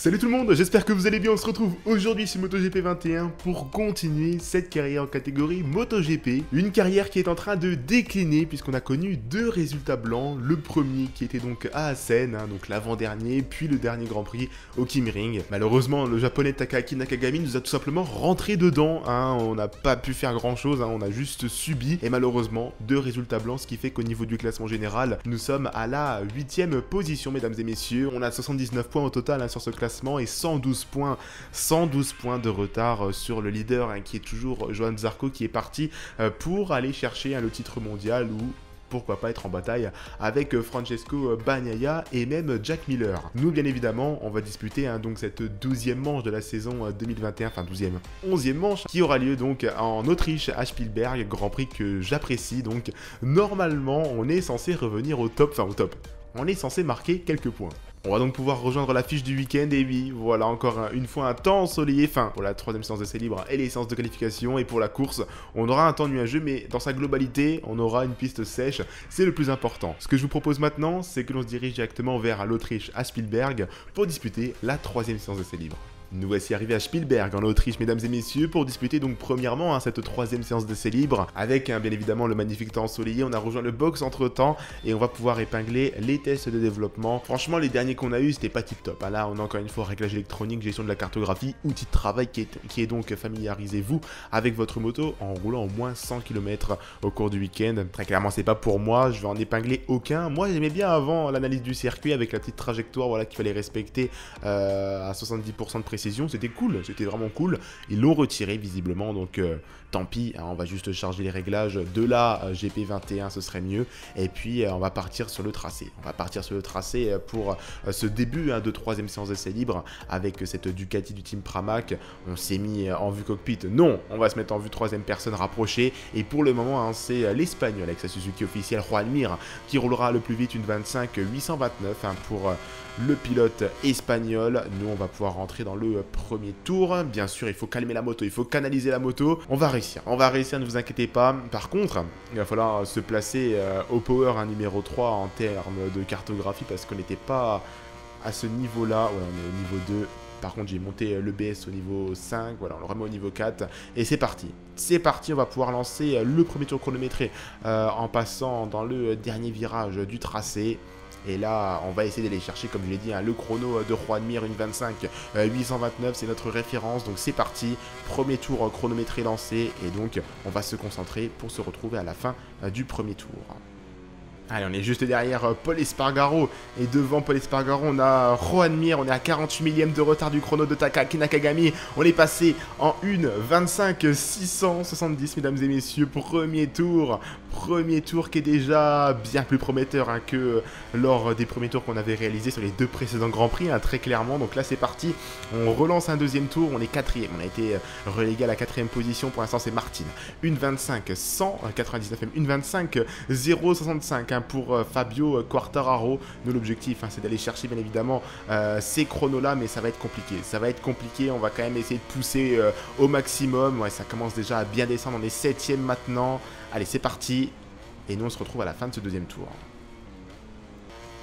Salut tout le monde, j'espère que vous allez bien, on se retrouve aujourd'hui sur MotoGP 21 pour continuer cette carrière en catégorie MotoGP. Une carrière qui est en train de décliner puisqu'on a connu deux résultats blancs. Le premier qui était donc à Assen, hein, donc l'avant-dernier, puis le dernier Grand Prix au Kim Ring. Malheureusement, le japonais Takaki Nakagami nous a tout simplement rentré dedans, hein. on n'a pas pu faire grand chose, hein. on a juste subi. Et malheureusement, deux résultats blancs, ce qui fait qu'au niveau du classement général, nous sommes à la 8ème position mesdames et messieurs. On a 79 points au total sur ce classement et 112 points, 112 points de retard euh, sur le leader hein, qui est toujours Johan Zarco qui est parti euh, pour aller chercher le titre mondial ou pourquoi pas être en bataille avec euh, Francesco Bagnaia et même Jack Miller. Nous, bien évidemment, on va disputer hein, donc cette douzième manche de la saison 2021, enfin douzième, onzième manche, qui aura lieu donc en Autriche à Spielberg, Grand Prix que j'apprécie. Donc normalement, on est censé revenir au top, enfin au top. On est censé marquer quelques points. On va donc pouvoir rejoindre la fiche du week-end et oui, voilà encore une fois un temps ensoleillé, fin pour la troisième séance d'essai libre et les séances de qualification et pour la course, on aura un temps nuageux mais dans sa globalité, on aura une piste sèche, c'est le plus important. Ce que je vous propose maintenant, c'est que l'on se dirige directement vers l'Autriche à Spielberg pour disputer la troisième séance d'essai libre. Nous voici arrivés à Spielberg en Autriche, mesdames et messieurs, pour disputer donc premièrement hein, cette troisième séance d'essai libre, avec hein, bien évidemment le magnifique temps ensoleillé. On a rejoint le box entre temps et on va pouvoir épingler les tests de développement. Franchement, les derniers qu'on a eu, c'était pas tip top. Ah, là, on a encore une fois réglage électronique, gestion de la cartographie, outil de travail qui est, donc familiarisez-vous avec votre moto en roulant au moins 100 km au cours du week-end. Très clairement, c'est pas pour moi, je vais en épingler aucun. Moi, j'aimais bien avant l'analyse du circuit avec la petite trajectoire voilà, qu'il fallait respecter euh, à 70% de précision c'était cool, c'était vraiment cool. Ils l'ont retiré visiblement, donc euh, tant pis, hein, on va juste charger les réglages de la euh, GP21, ce serait mieux. Et puis euh, on va partir sur le tracé. On va partir sur le tracé pour ce début hein, de troisième séance d'essai libre avec cette Ducati du team Pramac. On s'est mis en vue cockpit, non, on va se mettre en vue troisième personne rapprochée. Et pour le moment, hein, c'est l'Espagnol avec sa Suzuki officielle Juan Mir qui roulera le plus vite une 25 829 pour le pilote espagnol. Nous, on va pouvoir rentrer dans le premier tour. Bien sûr, il faut calmer la moto, il faut canaliser la moto. On va on va réussir, ne vous inquiétez pas. Par contre, il va falloir se placer euh, au power un numéro 3 en termes de cartographie parce qu'on n'était pas à ce niveau-là. Ouais, on est au niveau 2. Par contre, j'ai monté le BS au niveau 5, voilà, on le remet au niveau 4, et c'est parti. C'est parti, on va pouvoir lancer le premier tour chronométré euh, en passant dans le dernier virage du tracé. Et là, on va essayer d'aller chercher, comme je l'ai dit, hein, le chrono de Juan Mir, une 25 829, c'est notre référence. Donc c'est parti, premier tour chronométré lancé. Et donc, on va se concentrer pour se retrouver à la fin euh, du premier tour. Allez, on est juste derrière euh, Paul Espargaro. Et devant Paul Espargaro, on a Rohan Mir. On est à 48 millième de retard du chrono de Takaki Nakagami. On est passé en 1 25 670, mesdames et messieurs. Premier tour. Premier tour qui est déjà bien plus prometteur hein, que lors des premiers tours qu'on avait réalisés sur les deux précédents Grands Prix, hein, très clairement. Donc là, c'est parti. On relance un deuxième tour. On est quatrième. On a été euh, relégué à la quatrième position. Pour l'instant, c'est Martin. 25 199 même. 1 25 065 pour euh, Fabio euh, Quartararo. Nous, l'objectif, hein, c'est d'aller chercher bien évidemment euh, ces chronos-là, mais ça va être compliqué. Ça va être compliqué, on va quand même essayer de pousser au maximum. Ouais, ça commence déjà à bien descendre, on est septième maintenant. Allez, c'est parti. Et nous, on se retrouve à la fin de ce deuxième tour.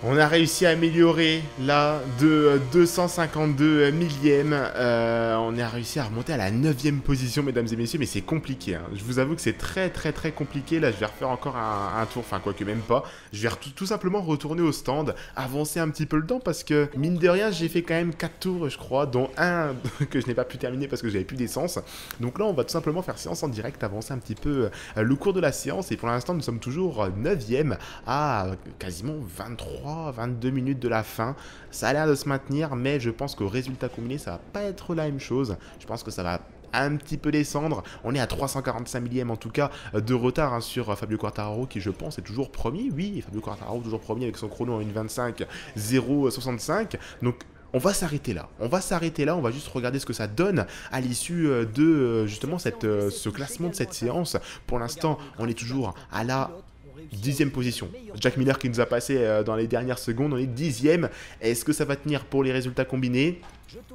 On a réussi à améliorer là de 252 millième. Euh, on a réussi à remonter à la 9 position, mesdames et messieurs, mais c'est compliqué. Hein. Je vous avoue que c'est très très très compliqué. Là, je vais refaire encore un, tour, enfin, quoique même pas. Je vais tout, simplement retourner au stand, avancer un petit peu le temps parce que, mine de rien, j'ai fait quand même 4 tours, je crois, dont un que je n'ai pas pu terminer parce que j'avais plus d'essence. Donc là, on va tout simplement faire séance en direct, avancer un petit peu euh, le cours de la séance. Et pour l'instant, nous sommes toujours 9 à quasiment 23 22 minutes de la fin. Ça a l'air de se maintenir, mais je pense qu'au résultat combiné, ça va pas être la même chose. Je pense que ça va un petit peu descendre. On est à 345 millième en tout cas de retard hein, sur Fabio Quartararo qui je pense est toujours premier. Oui, Fabio Quartararo toujours premier avec son chrono en 1.25 0.65. Donc on va s'arrêter là. On va s'arrêter là. On va juste regarder ce que ça donne à l'issue euh, de euh, justement cette, euh, ce classement de cette séance. Pour l'instant, on est toujours à la dixième position. Jack Miller qui nous a passé euh, dans les dernières secondes, on est dixième. Est-ce que ça va tenir pour les résultats combinés?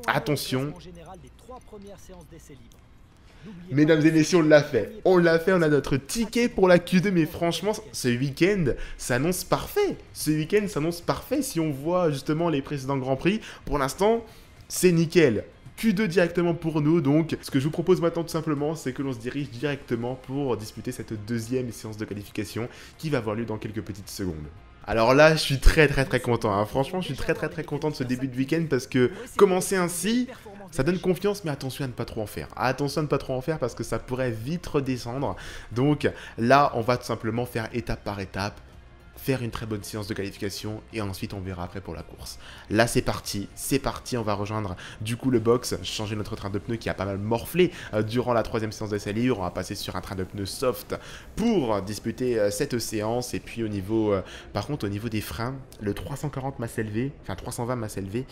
Attention. Mesdames et messieurs, on l'a fait. On l'a fait, on a notre ticket pour la Q2, mais franchement, ce week-end s'annonce parfait. Ce week-end s'annonce parfait si on voit justement les précédents Grands Prix. Pour l'instant, c'est nickel. Q2 directement pour nous, donc ce que je vous propose maintenant tout simplement, c'est que l'on se dirige directement pour disputer cette deuxième séance de qualification qui va avoir lieu dans quelques petites secondes. Alors là, je suis très très très content. Hein. Franchement, je suis très très très content de ce début de week-end parce que commencer ainsi, ça donne confiance, mais attention à ne pas trop en faire. Attention à ne pas trop en faire parce que ça pourrait vite redescendre. Donc là, on va tout simplement faire étape par étape faire une très bonne séance de qualification et ensuite on verra après pour la course. Là c'est parti, c'est parti, on va rejoindre du coup le box, changer notre train de pneus qui a pas mal morflé euh, durant la troisième séance d'essai libre, on va passer sur un train de pneus soft pour disputer euh, cette séance et puis au niveau, euh, par contre au niveau des freins, le 340 masse élevée, enfin 320 masse élevée,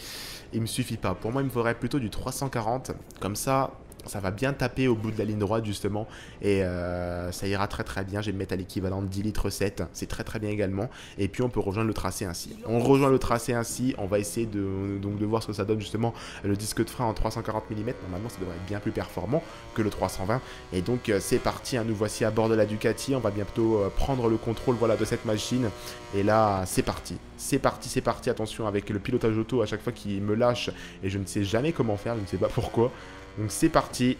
il me suffit pas. Pour moi il me faudrait plutôt du 340, comme ça ça va bien taper au bout de la ligne droite justement et euh, ça ira très très bien. Je vais me mettre à l'équivalent de 10 litres 7, c'est très très bien également. Et puis on peut rejoindre le tracé ainsi. On rejoint le tracé ainsi, on va essayer de, donc de voir ce que ça donne justement le disque de frein en 340 mm. Normalement ça devrait être bien plus performant que le 320. Et donc euh, c'est parti, hein. nous voici à bord de la Ducati, on va bientôt euh, prendre le contrôle voilà, de cette machine. Et là c'est parti, c'est parti, c'est parti, attention avec le pilotage auto à chaque fois qu'il me lâche et je ne sais jamais comment faire, je ne sais pas pourquoi. Donc c'est parti.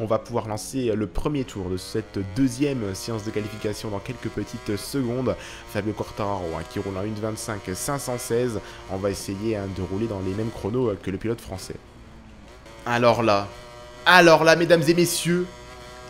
On va pouvoir lancer le premier tour de cette deuxième séance de qualification dans quelques petites secondes. Fabio Quartararo hein, qui roule en 1.25 516. On va essayer hein, de rouler dans les mêmes chronos que le pilote français. Alors là, alors là, mesdames et messieurs,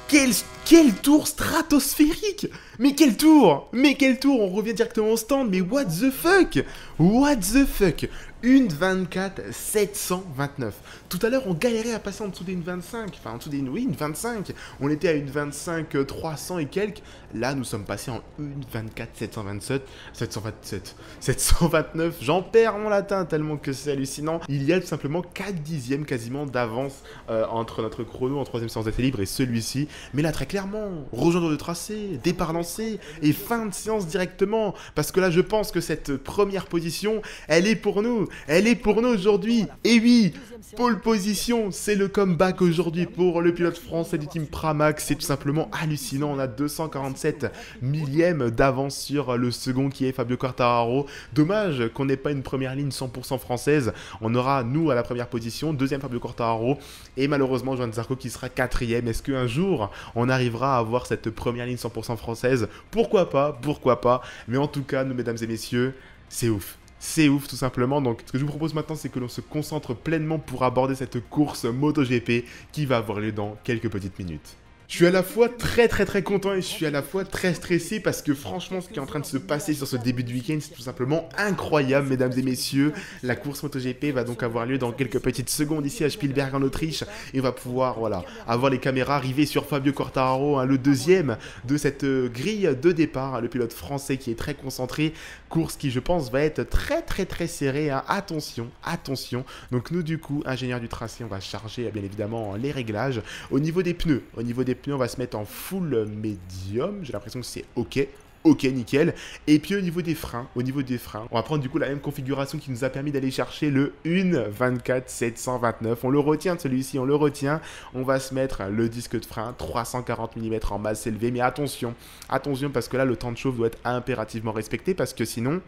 quel tour stratosphérique Mais quel tour Mais quel tour On revient directement au stand, mais what the fuck What the fuck une 24 729. Tout à l'heure, on galérait à passer en dessous d'une 25. Enfin, en dessous d'une. Oui, une 25. On était à une 25 300 et quelques. Là, nous sommes passés en une 24 727. 727. 729. J'en perds mon latin tellement que c'est hallucinant. Il y a tout simplement 4 dixièmes quasiment d'avance euh, entre notre chrono en troisième séance d'essai libre et celui-ci. Mais là, très clairement, rejoindre le tracé, départ lancé et fin de séance directement. Parce que là, je pense que cette première position, elle est pour nous elle est pour nous aujourd'hui. Et oui, pole position, c'est le comeback aujourd'hui pour le pilote français du team Pramax. C'est tout simplement hallucinant. On a 247 millièmes d'avance sur le second qui est Fabio Quartararo. Dommage qu'on n'ait pas une première ligne 100% française. On aura nous à la première position, deuxième Fabio Quartararo et malheureusement Joan Zarco qui sera quatrième. Est-ce qu'un jour on arrivera à avoir cette première ligne 100% française? Pourquoi pas? Pourquoi pas? Mais en tout cas, nous mesdames et messieurs, c'est ouf. C'est ouf tout simplement. Donc ce que je vous propose maintenant, c'est que l'on se concentre pleinement pour aborder cette course MotoGP qui va avoir lieu dans quelques petites minutes. Je suis à la fois très très très content et je suis à la fois très stressé parce que franchement ce qui est en train de se passer sur ce début de week-end c'est tout simplement incroyable mesdames et messieurs. La course MotoGP va donc avoir lieu dans quelques petites secondes ici à Spielberg en Autriche et on va pouvoir voilà avoir les caméras arriver sur Fabio Quartararo, hein, le deuxième de cette euh, grille de départ, hein, le pilote français qui est très concentré. Course qui je pense va être très très très serrée. Hein. Attention, attention. Donc nous du coup, ingénieur du tracé, on va charger bien évidemment les réglages. Au niveau des pneus, au niveau des pneus, on va se mettre en full médium. J'ai l'impression que c'est OK. Ok, nickel. Et puis au niveau des freins, au niveau des freins, on va prendre du coup la même configuration qui nous a permis d'aller chercher le 1.24 729. On le retient celui-ci, on le retient. On va se mettre le disque de frein 340 mm en masse élevée. Mais attention, attention parce que là le temps de chauffe doit être impérativement respecté parce que sinon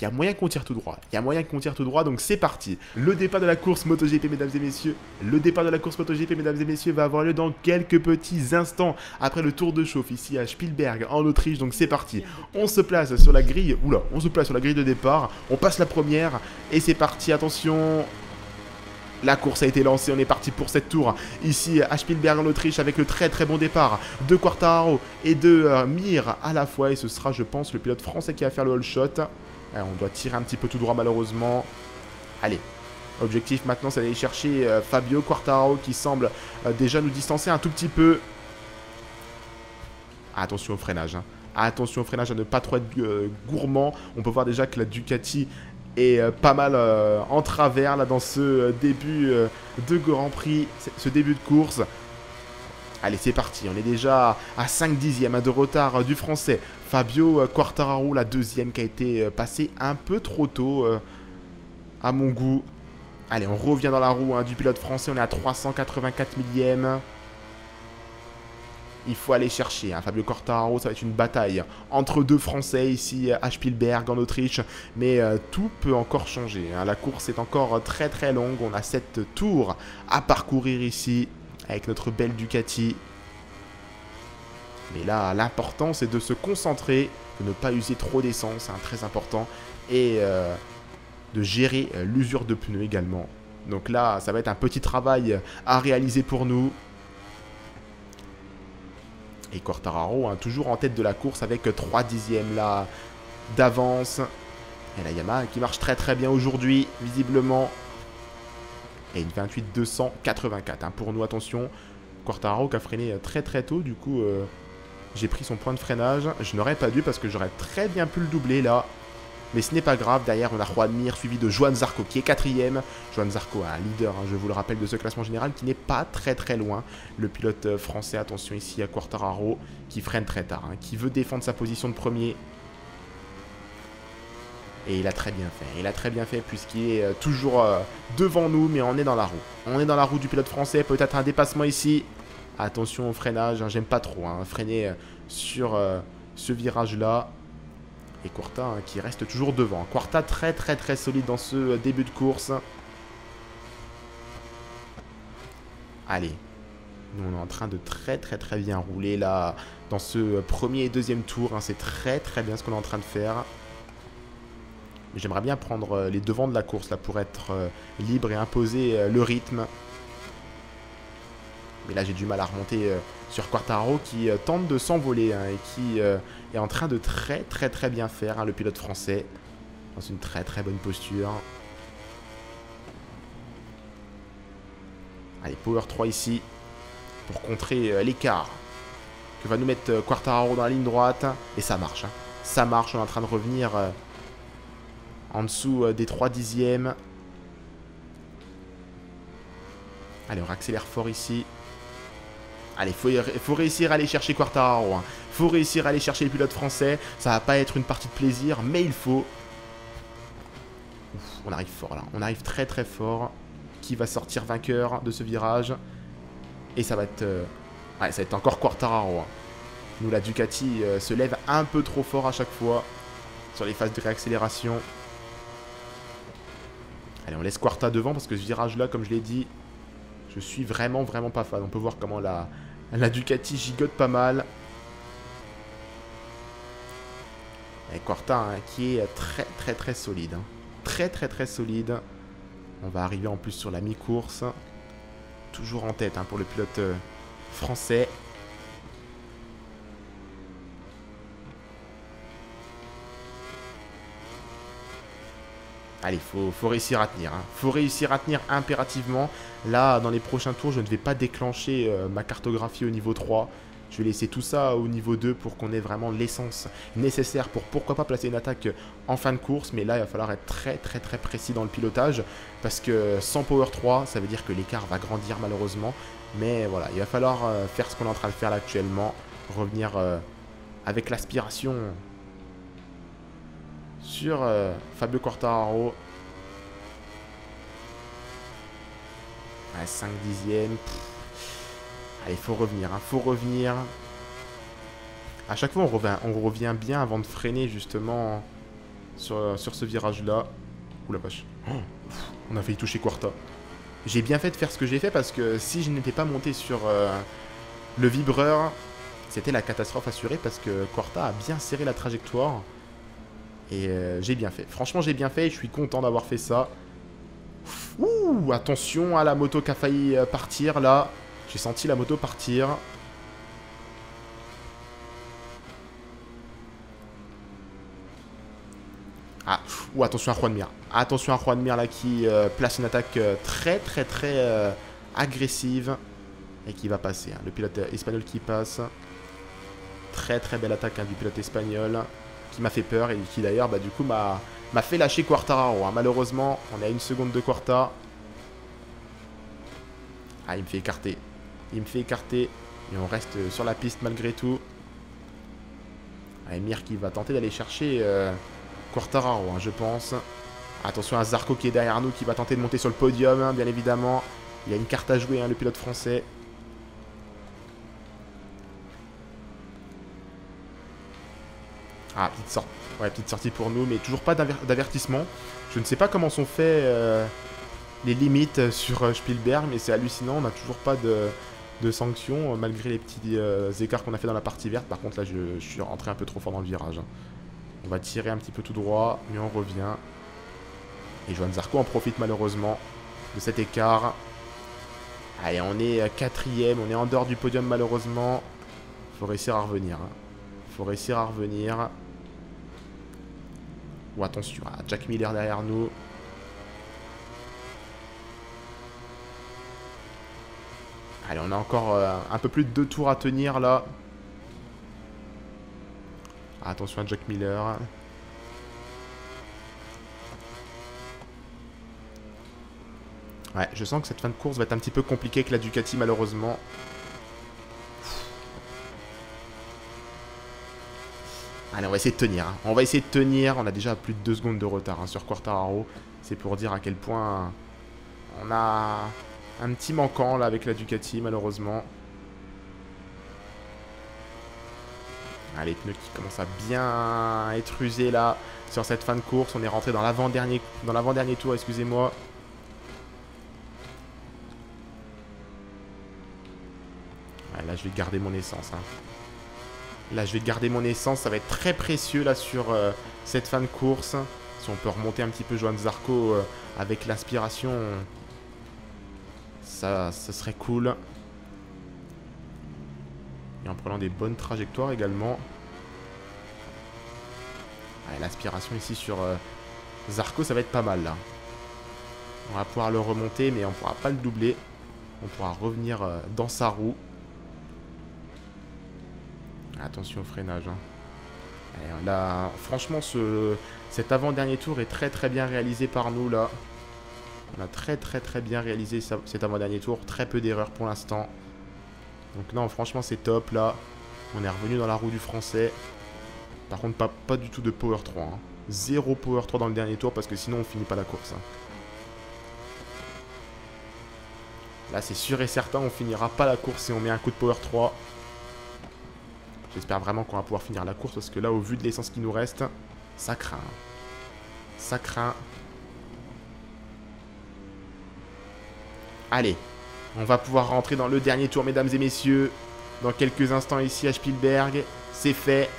il y a moyen qu'on tire tout droit. Il y a moyen qu'on tire tout droit, donc c'est parti. Le départ de la course MotoGP, mesdames et messieurs. Le départ de la course MotoGP, mesdames et messieurs, va avoir lieu dans quelques petits instants après le tour de chauffe ici à Spielberg en Autriche. Donc c'est parti. On se place sur la grille. Oula, on se place sur la grille de départ. On passe la première et c'est parti. Attention, la course a été lancée, on est parti pour cette tour ici à Spielberg en Autriche avec le très très bon départ de Quartaro et de euh, Mir à la fois et ce sera je pense le pilote français qui va faire le all shot on doit tirer un petit peu tout droit malheureusement. Allez. Objectif maintenant, c'est d'aller chercher euh, Fabio Quartaro qui semble euh, déjà nous distancer un tout petit peu. Attention au freinage. Hein. Attention au freinage à ne pas trop être euh, gourmand. On peut voir déjà que la Ducati est pas mal en travers là dans ce début de Grand Prix, ce début de course. Allez, c'est parti. On est déjà à 5 dixièmes hein, de retard du français. Fabio Quartararo, la deuxième qui a été euh, passée un peu trop tôt euh, à mon goût. Allez, on revient dans la roue hein, du pilote français. On est à 384 millièmes. il faut aller chercher. Hein. Fabio Quartararo, ça va être une bataille entre deux Français ici à Spielberg en Autriche. Mais euh, tout peut encore changer. La course est encore très très longue. On a 7 tours à parcourir ici avec notre belle Ducati. Mais là, l'important, c'est de se concentrer, de ne pas user trop d'essence, hein, très important, et euh, de gérer euh, l'usure de pneus également. Donc là, ça va être un petit travail à réaliser pour nous. Et Quartararo, hein, toujours en tête de la course avec 3 dixièmes là d'avance. Et la Yamaha qui marche très très bien aujourd'hui, visiblement. Et une 28 284 hein, pour nous, attention. Quartararo qui a freiné très très tôt, du coup euh, j'ai pris son point de freinage. Je n'aurais pas dû parce que j'aurais très bien pu le doubler là. Mais ce n'est pas grave, derrière on a Juan Mir suivi de Joan Zarco qui est quatrième. Joan Zarco, un leader, hein, je vous le rappelle, de ce classement général qui n'est pas très très loin. Le pilote euh, français, attention ici à Quartararo, qui freine très tard, hein, qui veut défendre sa position de premier. Et il a très bien fait, il a très bien fait puisqu'il est euh, toujours euh, devant nous, mais on est dans la roue. On est dans la roue du pilote français, peut-être un dépassement ici. Attention au freinage, hein, j'aime pas trop freiner sur ce virage-là. Et Quarta hein, qui reste toujours devant. Quarta très très très solide dans ce euh, début de course. Allez. Nous on est en train de très très très bien rouler là dans ce euh, premier et deuxième tour. Hein. C'est très très bien ce qu'on est en train de faire. J'aimerais bien prendre euh, les devants de la course là pour être libre et imposer le rythme. Mais là j'ai du mal à remonter sur Quartaro qui euh, tente de s'envoler hein, et qui euh, est en train de très très très bien faire, hein, le pilote français, dans une très très bonne posture. Allez, Power 3 ici, pour contrer euh, l'écart que va nous mettre Quartaro dans la ligne droite. Et ça marche, hein. ça marche, on est en train de revenir en dessous des 3 dixièmes. Allez, on accélère fort ici. Allez, faut, faut réussir à aller chercher Quartararo. Hein. faut réussir à aller chercher les pilotes français. Ça va pas être une partie de plaisir, mais il faut. on arrive fort là. On arrive très très fort. Qui va sortir vainqueur de ce virage? Et ça va être... Euh, ouais, ça va être encore Quartararo. Hein. Nous, la Ducati euh, se lève un peu trop fort à chaque fois. Sur les phases de réaccélération. Allez, on laisse Quarta devant parce que ce virage-là, comme je l'ai dit, je suis vraiment, vraiment pas fan. On peut voir comment la, la Ducati gigote pas mal. Et Quarta hein, qui est très très très solide. Hein. Très très très solide. On va arriver en plus sur la mi-course. Toujours en tête hein, pour le pilote euh, français. Allez, faut, faut réussir à tenir. Hein. Faut réussir à tenir impérativement. Là, dans les prochains tours, je ne vais pas déclencher euh, ma cartographie au niveau 3. Je vais laisser tout ça au niveau 2 pour qu'on ait vraiment l'essence nécessaire pour pourquoi pas placer une attaque en fin de course. Mais là, il va falloir être très très très précis dans le pilotage. Parce que sans Power 3, ça veut dire que l'écart va grandir malheureusement. Mais voilà, il va falloir euh, faire ce qu'on est en train de faire là actuellement. Revenir euh, avec l'aspiration sur euh, Fabio Quartararo. 5 dixièmes. Allez, faut revenir, hein, faut revenir. À chaque fois, on revient, bien avant de freiner justement sur, sur ce virage-là. Ouh la vache. Oh, on a failli toucher Quarta. J'ai bien fait de faire ce que j'ai fait parce que si je n'étais pas monté sur euh, le vibreur, c'était la catastrophe assurée parce que Quarta a bien serré la trajectoire. Et euh, j'ai bien fait. Franchement, j'ai bien fait je suis content d'avoir fait ça. Ouh, attention à la moto qui a failli euh, partir là. J'ai senti la moto partir. Ah, ou attention à Juan Mir. Attention à Juan Mir là qui euh, place une attaque très très très agressive. Et qui va passer. Hein. Le pilote espagnol qui passe. Très très belle attaque hein, du pilote espagnol qui m'a fait peur et qui d'ailleurs bah, du coup m'a fait lâcher Quartararo. Hein. Malheureusement, on est à une seconde de Quarta. Ah, il me fait écarter. Il me fait écarter. Et on reste sur la piste malgré tout. Ah, Mir qui va tenter d'aller chercher euh, Quartararo, hein, je pense. Attention à Zarco qui est derrière nous, qui va tenter de monter sur le podium, hein, bien évidemment. Il y a une carte à jouer, le pilote français. Ah, petite, sortie. pour nous, mais toujours pas d'avertissement. Je ne sais pas comment sont faits euh, les limites sur euh, Spielberg, mais c'est hallucinant. On n'a toujours pas de, sanctions, malgré les petits écarts qu'on a fait dans la partie verte. Par contre, là, je, suis rentré un peu trop fort dans le virage. Hein. On va tirer un petit peu tout droit, mais on revient. Et Johan Zarco en profite malheureusement de cet écart. Allez, on est quatrième, on est en dehors du podium malheureusement. Faut réussir à revenir. Hein. Faut réussir à revenir. Ou attention, à Jack Miller derrière nous. Allez, on a encore euh, un peu plus de deux tours à tenir là. Attention à Jack Miller. Ouais, je sens que cette fin de course va être un petit peu compliquée avec la Ducati malheureusement. Allez, on va essayer de tenir. Hein. On va essayer de tenir. On a déjà plus de 2 secondes de retard hein, sur Quartararo. C'est pour dire à quel point on a un petit manquant là avec la Ducati malheureusement. Allez, les pneus qui commencent à bien être usés là sur cette fin de course. On est rentré dans l'avant-dernier dans l'avant-dernier tour, excusez-moi. là, je vais garder mon essence. Hein. Là, je vais garder mon essence. Ça va être très précieux là sur euh, cette fin de course. Si on peut remonter un petit peu Joan Zarco euh, avec l'aspiration, ça, ça serait cool. Et en prenant des bonnes trajectoires également. L'aspiration ici sur euh, Zarco, ça va être pas mal là. On va pouvoir le remonter, mais on pourra pas le doubler. On pourra revenir dans sa roue. Attention au freinage. Hein. là, franchement, ce, cet avant-dernier tour est très très bien réalisé par nous là. On a très très très bien réalisé cet avant-dernier tour. Très peu d'erreurs pour l'instant. Donc non, franchement, c'est top là. On est revenu dans la roue du français. Par contre, pas, pas du tout de Power 3. Hein. Zéro Power 3 dans le dernier tour parce que sinon on finit pas la course. Hein. Là, c'est sûr et certain, on finira pas la course si on met un coup de Power 3. J'espère vraiment qu'on va pouvoir finir la course parce que là, au vu de l'essence qui nous reste, ça craint. Ça craint. Allez, on va pouvoir rentrer dans le dernier tour, mesdames et messieurs. Dans quelques instants ici à Spielberg. C'est fait.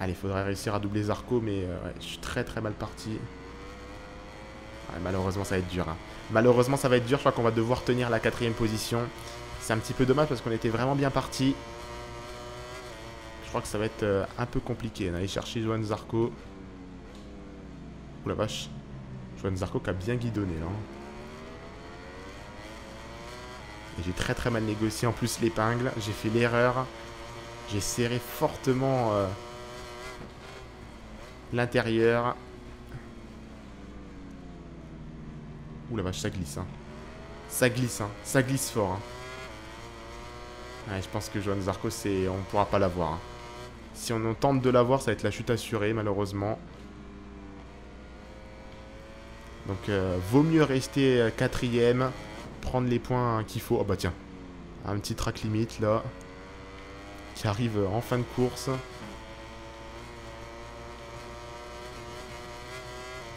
Allez, faudrait réussir à doubler Zarco, mais euh, je suis très très mal parti. malheureusement, ça va être dur. Hein. Malheureusement, ça va être dur. Je crois qu'on va devoir tenir la quatrième position. C'est un petit peu dommage parce qu'on était vraiment bien parti. Je crois que ça va être euh, un peu compliqué. On va aller chercher Johan Zarco. Ouh la vache. Johan Zarco qui a bien guidonné là. Hein. Et j'ai très très mal négocié en plus l'épingle. J'ai fait l'erreur. J'ai serré fortement euh, l'intérieur. Ouh la vache, ça glisse. Hein. Ça glisse, hein. ça glisse fort. Hein je pense que Johan Zarco, c'est... on pourra pas l'avoir. Hein. Si on tente de l'avoir, ça va être la chute assurée, malheureusement. Donc, euh, vaut mieux rester euh, quatrième, prendre les points qu'il faut. Oh bah tiens, un petit track limite là, qui arrive en fin de course.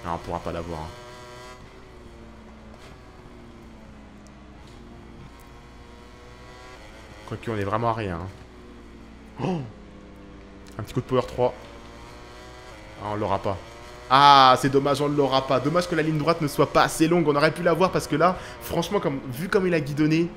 Ah, on pourra pas l'avoir. Hein. Quoique, on est vraiment à rien. Hein. Oh Un petit coup de power 3. Ah, on l'aura pas. Ah, c'est dommage, on ne l'aura pas. Dommage que la ligne droite ne soit pas assez longue. On aurait pu l'avoir parce que là, franchement, comme, vu comme il a guidonné,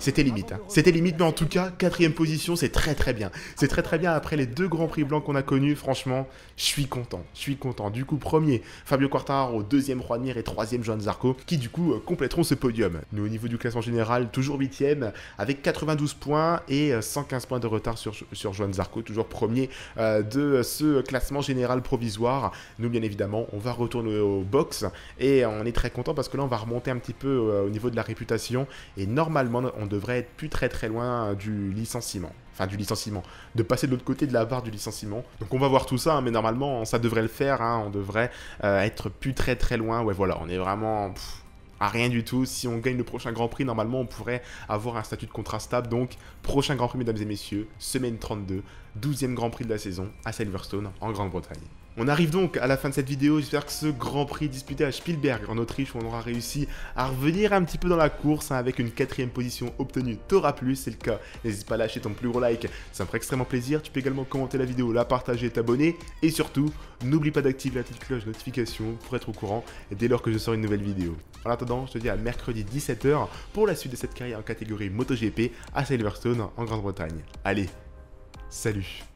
c'était limite. Hein. C'était limite, mais en tout cas, quatrième position, c'est très très bien. C'est très très bien après les deux grands prix blancs qu'on a connus. Franchement, je suis content. Je suis content. Du coup, premier, Fabio Quartararo, deuxième Juan Mir et troisième Joan Zarco, qui du coup euh, compléteront ce podium. Nous, au niveau du classement général, toujours huitième, avec 92 points et 115 euh, points de retard sur, sur Joan Zarco, toujours premier euh, de ce classement général provisoire. Nous, bien évidemment, on va retourner au box et on est très content parce que là, on va remonter un petit peu au niveau de la réputation et normalement, on devrait être plus très très loin du licenciement. Enfin, du licenciement. De passer de l'autre côté de la barre du licenciement. Donc on va voir tout ça, hein, mais normalement, ça devrait le faire. Hein. on devrait euh, être plus très très loin. Ouais, voilà, on est vraiment... à rien du tout. Si on gagne le prochain Grand Prix, normalement, on pourrait avoir un statut de contrat stable. Donc, prochain Grand Prix, mesdames et messieurs, semaine 32, 12e Grand Prix de la saison à Silverstone, en Grande-Bretagne. On arrive donc à la fin de cette vidéo, j'espère que ce Grand Prix disputé à Spielberg en Autriche, où on aura réussi à revenir un petit peu dans la course hein, avec une quatrième position obtenue. T'auras plus, c'est le cas, n'hésite pas à lâcher ton plus gros like, ça me ferait extrêmement plaisir, tu peux également commenter la vidéo, la partager, t'abonner, et surtout, n'oublie pas d'activer la petite cloche notification pour être au courant dès lors que je sors une nouvelle vidéo. En attendant, je te dis à mercredi 17h pour la suite de cette carrière en catégorie MotoGP à Silverstone en Grande-Bretagne. Allez, salut